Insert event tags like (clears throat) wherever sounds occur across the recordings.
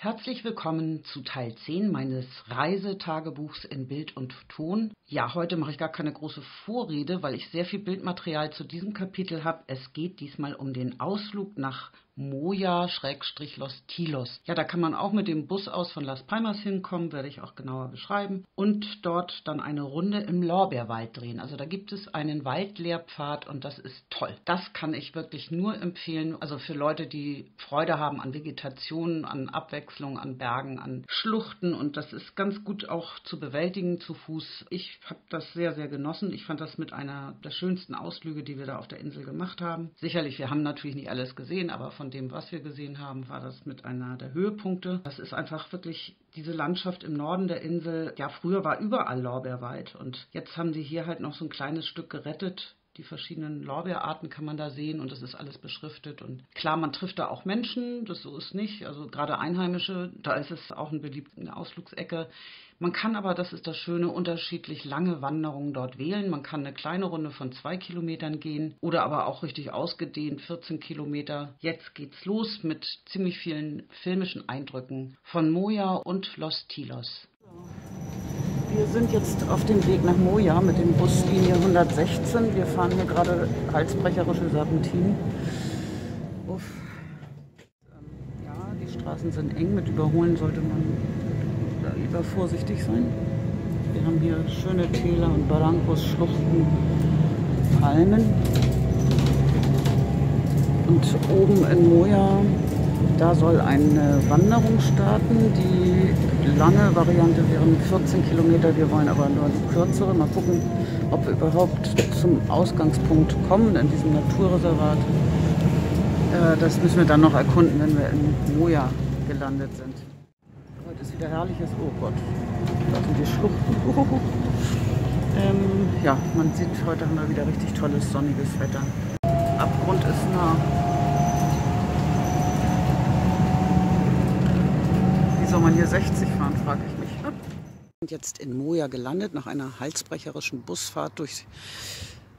Herzlich willkommen zu Teil 10 meines Reisetagebuchs in Bild und Ton. Ja, heute mache ich gar keine große Vorrede, weil ich sehr viel Bildmaterial zu diesem Kapitel habe. Es geht diesmal um den Ausflug nach Moja-Los Tilos. Ja, da kann man auch mit dem Bus aus von Las Palmas hinkommen, werde ich auch genauer beschreiben. Und dort dann eine Runde im Lorbeerwald drehen. Also da gibt es einen Waldlehrpfad und das ist toll. Das kann ich wirklich nur empfehlen. Also für Leute, die Freude haben an Vegetation, an Abwechslung, an Bergen, an Schluchten und das ist ganz gut auch zu bewältigen zu Fuß. Ich habe das sehr, sehr genossen. Ich fand das mit einer der schönsten Ausflüge, die wir da auf der Insel gemacht haben. Sicherlich, wir haben natürlich nicht alles gesehen, aber von dem, was wir gesehen haben, war das mit einer der Höhepunkte. Das ist einfach wirklich diese Landschaft im Norden der Insel. Ja, früher war überall Lorbeerwald und jetzt haben sie hier halt noch so ein kleines Stück gerettet die verschiedenen Lorbeerarten kann man da sehen und das ist alles beschriftet. Und klar, man trifft da auch Menschen, das so ist nicht. Also gerade Einheimische, da ist es auch eine beliebte Ausflugsecke. Man kann aber, das ist das Schöne, unterschiedlich lange Wanderungen dort wählen. Man kann eine kleine Runde von zwei Kilometern gehen oder aber auch richtig ausgedehnt 14 Kilometer. Jetzt geht's los mit ziemlich vielen filmischen Eindrücken von Moja und Los Tilos. Wir sind jetzt auf dem Weg nach Moja mit dem Buslinie 116. Wir fahren hier gerade halsbrecherische Serpentinen. Uff. Ähm, ja, die Straßen sind eng. Mit Überholen sollte man da lieber vorsichtig sein. Wir haben hier schöne Täler und Barrancos, Schluchten, Palmen. Und oben in Moja da soll eine Wanderung starten. Die lange Variante wären 14 Kilometer. Wir wollen aber nur die kürzere. Mal gucken, ob wir überhaupt zum Ausgangspunkt kommen in diesem Naturreservat. Äh, das müssen wir dann noch erkunden, wenn wir in Moja gelandet sind. Heute ist wieder herrliches. Oh Gott, da sind die Schluchten. (laughs) Ähm, ja, man sieht, heute haben wir wieder richtig tolles sonniges Wetter. Abgrund ist nah. Soll man hier 60 fahren, frage ich mich. Wir sind jetzt in Moja gelandet nach einer halsbrecherischen Busfahrt durch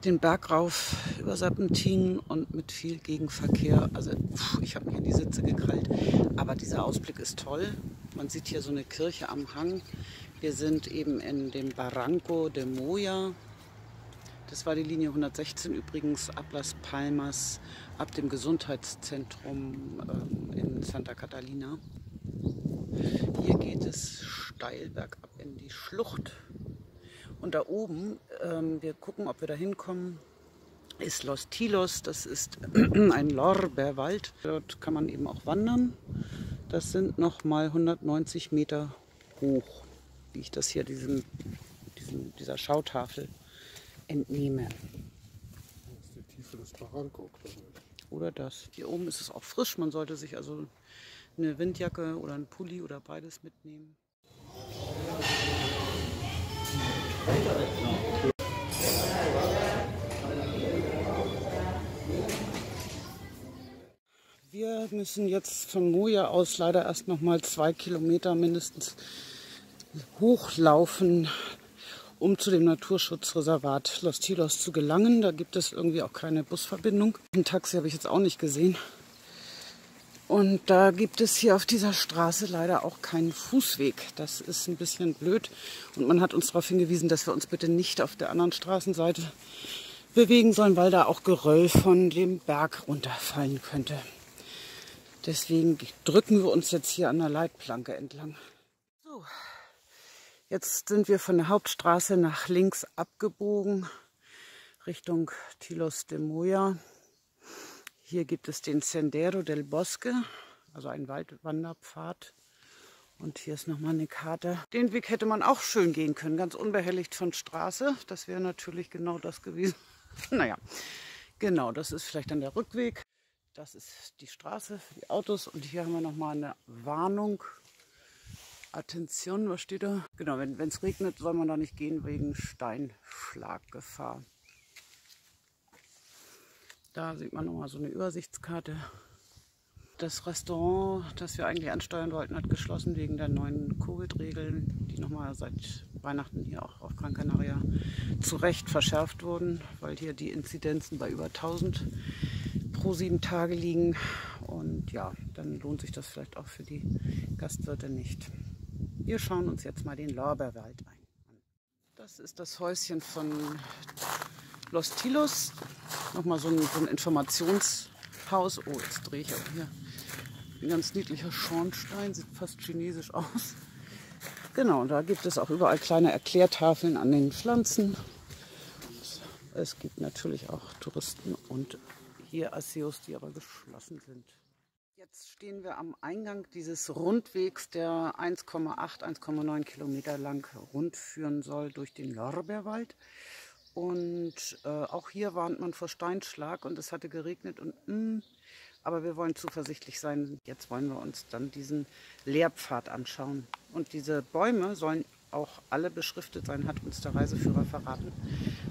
den Berg rauf über Serpentin und mit viel Gegenverkehr. Also ich habe mich in die Sitze gekrallt. Aber dieser Ausblick ist toll. Man sieht hier so eine Kirche am Hang. Wir sind eben in dem Barranco de Moya. Das war die Linie 116 übrigens ab Las Palmas, ab dem Gesundheitszentrum ähm, in Santa Catalina. Hier geht es steil bergab in die Schlucht. Und da oben, ähm, wir gucken, ob wir da hinkommen, ist Los Tilos. Das ist (clears throat) ein Lorbeerwald. Dort kann man eben auch wandern. Das sind noch mal 190 Meter hoch, wie ich das hier diesem, diesem, dieser Schautafel entnehme. Das ist die Tiefe des Barranco, Oder das. Hier oben ist es auch frisch. Man sollte sich also eine Windjacke oder ein Pulli oder beides mitnehmen. Wir müssen jetzt von Moja aus leider erst noch mal zwei Kilometer mindestens hochlaufen, um zu dem Naturschutzreservat Los Tilos zu gelangen. Da gibt es irgendwie auch keine Busverbindung. Ein Taxi habe ich jetzt auch nicht gesehen. Und da gibt es hier auf dieser Straße leider auch keinen Fußweg. Das ist ein bisschen blöd. Und man hat uns darauf hingewiesen, dass wir uns bitte nicht auf der anderen Straßenseite bewegen sollen, weil da auch Geröll von dem Berg runterfallen könnte. Deswegen drücken wir uns jetzt hier an der Leitplanke entlang. So, jetzt sind wir von der Hauptstraße nach links abgebogen Richtung Tilos de Moya. Hier gibt es den Sendero del Bosque, also ein Waldwanderpfad. Und hier ist nochmal eine Karte. Den Weg hätte man auch schön gehen können, ganz unbehelligt von Straße. Das wäre natürlich genau das gewesen. (laughs) naja, genau, das ist vielleicht dann der Rückweg. Das ist die Straße für die Autos. Und hier haben wir nochmal eine Warnung. Attention, was steht da? Genau, wenn es regnet, soll man da nicht gehen wegen Steinschlaggefahr. Da sieht man nochmal so eine Übersichtskarte. Das Restaurant, das wir eigentlich ansteuern wollten, hat geschlossen wegen der neuen Covid-Regeln, die nochmal seit Weihnachten hier auch auf Gran Canaria zu Recht verschärft wurden, weil hier die Inzidenzen bei über 1000 pro sieben Tage liegen. und ja, dann lohnt sich das vielleicht auch für die Gastwirte nicht. Wir schauen uns jetzt mal den Lorbeerwald ein. Das ist das Häuschen von Los Tilos. Nochmal so ein, so ein Informationshaus. Oh, jetzt drehe ich auch hier. Ein ganz niedlicher Schornstein, sieht fast chinesisch aus. Genau, da gibt es auch überall kleine Erklärtafeln an den Pflanzen. Es gibt natürlich auch Touristen und hier Aseos, die aber geschlossen sind. Jetzt stehen wir am Eingang dieses Rundwegs, der 1,8, 1,9 Kilometer lang rund führen soll durch den Lorbeerwald. Und äh, auch hier warnt man vor Steinschlag und es hatte geregnet und mh, mm, aber wir wollen zuversichtlich sein. Jetzt wollen wir uns dann diesen Lehrpfad anschauen. Und diese Bäume sollen auch alle beschriftet sein, hat uns der Reiseführer verraten,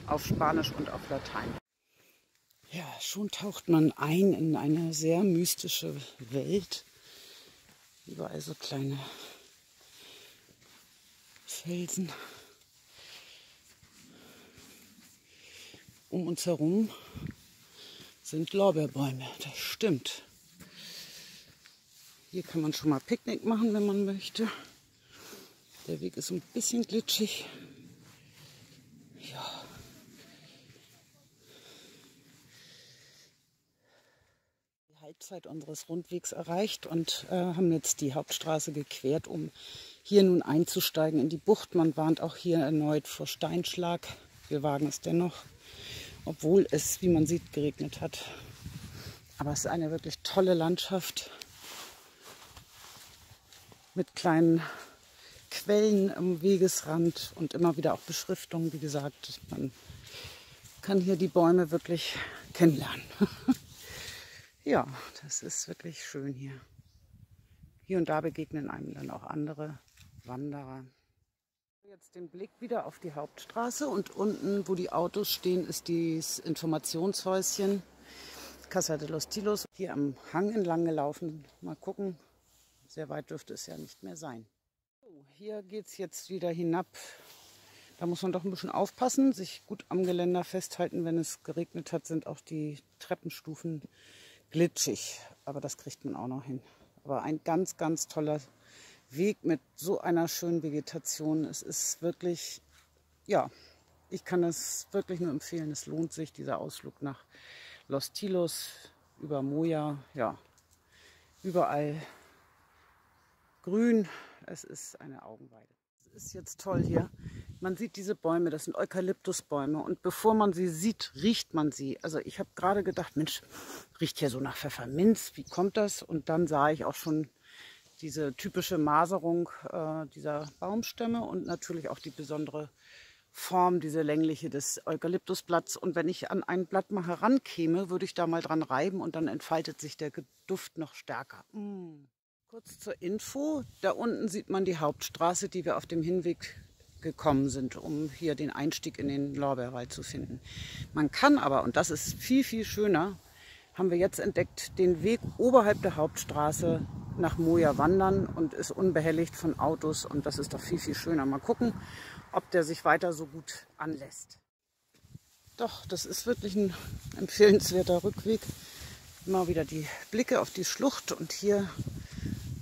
auf Spanisch und auf Latein. Ja, schon taucht man ein in eine sehr mystische Welt. Überall so kleine Felsen. Um uns herum sind Lorbeerbäume. Das stimmt. Hier kann man schon mal Picknick machen, wenn man möchte. Der Weg ist ein bisschen glitschig. Ja. Die Halbzeit unseres Rundwegs erreicht und äh, haben jetzt die Hauptstraße gequert, um hier nun einzusteigen in die Bucht. Man warnt auch hier erneut vor Steinschlag. Wir wagen es dennoch obwohl es, wie man sieht, geregnet hat. Aber es ist eine wirklich tolle Landschaft mit kleinen Quellen am Wegesrand und immer wieder auch Beschriftungen. Wie gesagt, man kann hier die Bäume wirklich kennenlernen. (laughs) ja, das ist wirklich schön hier. Hier und da begegnen einem dann auch andere Wanderer. Jetzt den Blick wieder auf die Hauptstraße und unten, wo die Autos stehen, ist das Informationshäuschen Casa de los Tilos. Hier am Hang entlang gelaufen. Mal gucken, sehr weit dürfte es ja nicht mehr sein. So, hier geht es jetzt wieder hinab. Da muss man doch ein bisschen aufpassen, sich gut am Geländer festhalten. Wenn es geregnet hat, sind auch die Treppenstufen glitschig. Aber das kriegt man auch noch hin. Aber ein ganz, ganz toller Weg mit so einer schönen Vegetation. Es ist wirklich, ja, ich kann es wirklich nur empfehlen. Es lohnt sich, dieser Ausflug nach Los Tilos über Moja. Ja, überall grün. Es ist eine Augenweide. Es ist jetzt toll hier. Man sieht diese Bäume, das sind Eukalyptusbäume. Und bevor man sie sieht, riecht man sie. Also ich habe gerade gedacht, Mensch, riecht hier so nach Pfefferminz. Wie kommt das? Und dann sah ich auch schon diese typische Maserung äh, dieser Baumstämme und natürlich auch die besondere Form, diese längliche des Eukalyptusblatts. Und wenn ich an ein Blatt mal herankäme, würde ich da mal dran reiben und dann entfaltet sich der Duft noch stärker. Mm. Kurz zur Info, da unten sieht man die Hauptstraße, die wir auf dem Hinweg gekommen sind, um hier den Einstieg in den Lorbeerwald zu finden. Man kann aber, und das ist viel, viel schöner, haben wir jetzt entdeckt, den Weg oberhalb der Hauptstraße nach Moja wandern und ist unbehelligt von Autos und das ist doch viel, viel schöner. Mal gucken, ob der sich weiter so gut anlässt. Doch, das ist wirklich ein empfehlenswerter Rückweg. Immer wieder die Blicke auf die Schlucht und hier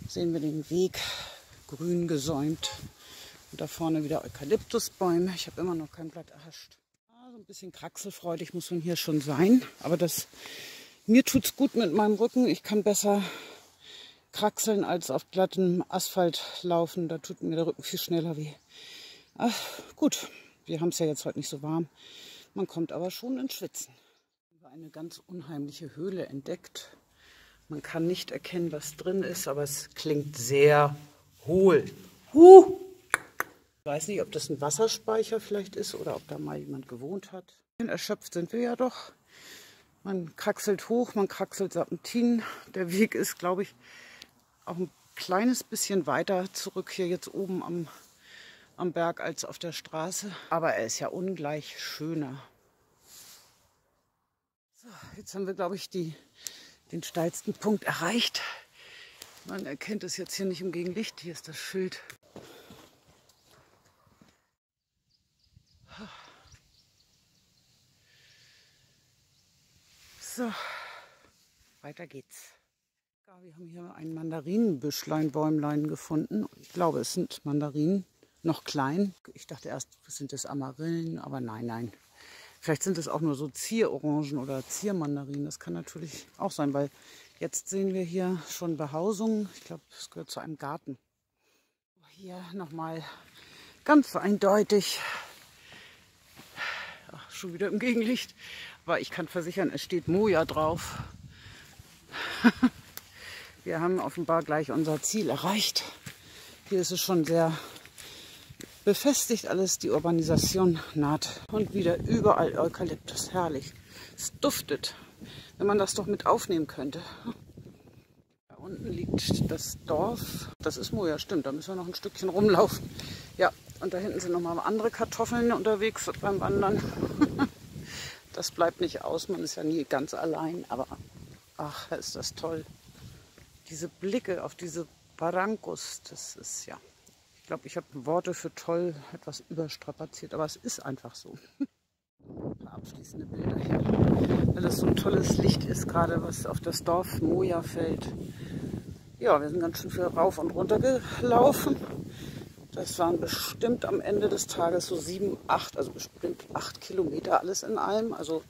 sehen wir den Weg grün gesäumt. Und da vorne wieder Eukalyptusbäume. Ich habe immer noch kein Blatt erhascht. Ah, so ein bisschen kraxelfreudig muss man hier schon sein. Aber das, mir es gut mit meinem Rücken. Ich kann besser kraxeln als auf glattem Asphalt laufen. Da tut mir der Rücken viel schneller weh. Ach, gut, wir haben es ja jetzt heute nicht so warm. Man kommt aber schon ins Schwitzen. Über eine ganz unheimliche Höhle entdeckt. Man kann nicht erkennen, was drin ist, aber es klingt sehr hohl. Huh! Ich weiß nicht, ob das ein Wasserspeicher vielleicht ist oder ob da mal jemand gewohnt hat. Erschöpft sind wir ja doch. Man kraxelt hoch, man kraxelt Serpentin. Der Weg ist, glaube ich, auch ein kleines bisschen weiter zurück hier jetzt oben am, am Berg als auf der Straße. Aber er ist ja ungleich schöner. So, jetzt haben wir, glaube ich, die, den steilsten Punkt erreicht. Man erkennt es jetzt hier nicht im Gegenlicht. Hier ist das Schild. So, weiter geht's. wir haben hier ein Mandarinenbüschlein, Bäumlein gefunden. Ich glaube, es sind Mandarinen, noch klein. Ich dachte erst, sind es Amarillen, aber nein, nein. Vielleicht sind es auch nur so Zierorangen oder Ziermandarinen. Das kann natürlich auch sein, weil jetzt sehen wir hier schon Behausungen. Ich glaube, es gehört zu einem Garten. Hier nochmal ganz eindeutig. Ach, schon wieder im Gegenlicht. Aber ich kann versichern, es steht Moja drauf. (laughs) Wir haben offenbar gleich unser Ziel erreicht. Hier ist es schon sehr befestigt alles, die Urbanisation naht. Und wieder überall Eukalyptus, herrlich. Es duftet, wenn man das doch mit aufnehmen könnte. Da unten liegt das Dorf. Das ist Moja, stimmt, da müssen wir noch ein Stückchen rumlaufen. Ja, und da hinten sind nochmal andere Kartoffeln unterwegs beim Wandern. (laughs) Das bleibt nicht aus, man ist ja nie ganz allein, aber ach, ist das toll diese Blicke auf diese Barrancos, das ist ja, ich glaube, ich habe Worte für toll etwas überstrapaziert, aber es ist einfach so. Ein (laughs) paar abschließende Bilder hier, weil es so ein tolles Licht ist, gerade was auf das Dorf Moja fällt. Ja, wir sind ganz schön viel rauf und runter gelaufen. Das waren bestimmt am Ende des Tages so sieben, acht, also bestimmt acht Kilometer alles in allem. Also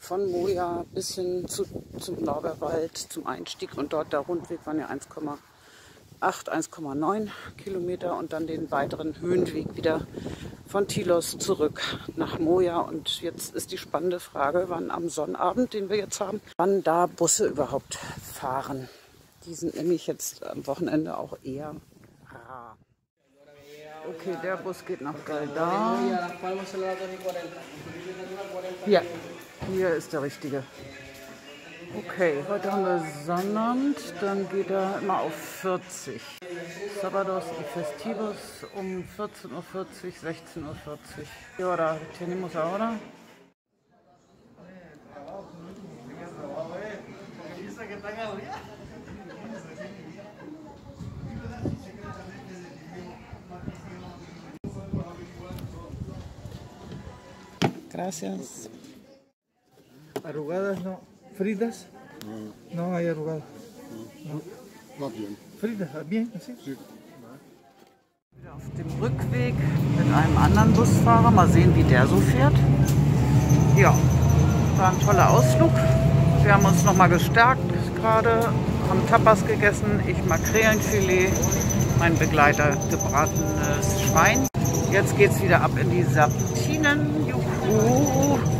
von Moja bis hin zu, zum Lorbeerwald, zum Einstieg und dort der Rundweg waren ja 1,8, 1,9 Kilometer und dann den weiteren Höhenweg wieder von Tilos zurück nach Moja. Und jetzt ist die spannende Frage, wann am Sonnabend, den wir jetzt haben, wann da Busse überhaupt fahren. Die sind nämlich jetzt am Wochenende auch eher. Okay, der Bus geht nach Galdar. Ja, hier ist der richtige. Okay, heute haben wir Sonnabend, dann geht er immer auf 40. Sábados y Festivos um 14.40 Uhr, 16.40 Uhr. Y ahora tenemos ahora. Gracias. Arrugadas no. Fritas. No hay arrugadas. War bien. Fritas, bien, así. Wieder auf dem Rückweg mit einem anderen Busfahrer. Mal sehen, wie der so fährt. Ja, war ein toller Ausflug. Wir haben uns nochmal gestärkt gerade, haben Tapas gegessen, ich Makrelenfilet, mein Begleiter gebratenes Schwein. Jetzt geht es wieder ab in die Saptinen. Juhu! Ooh.